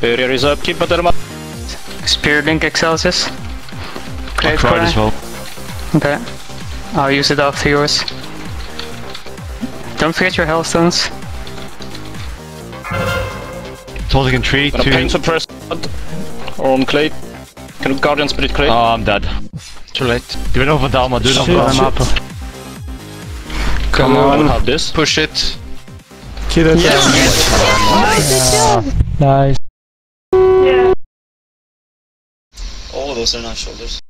Barrier is up, keep them up. Spirit Link Excelsis. I Clave cried Cry. as well. Okay. I'll use it after yours. Don't forget your healthstones. Tossing in 3, Gonna 2... pain suppress on Clay. Can you Guardian Spirit Clay? Oh, I'm dead. Too late. Doe het over Dalma, doe het Shit. over I'm Dalma. up. Come on, on. have this. Push it. Kill it. Yes. Nice. All of those are not shoulders.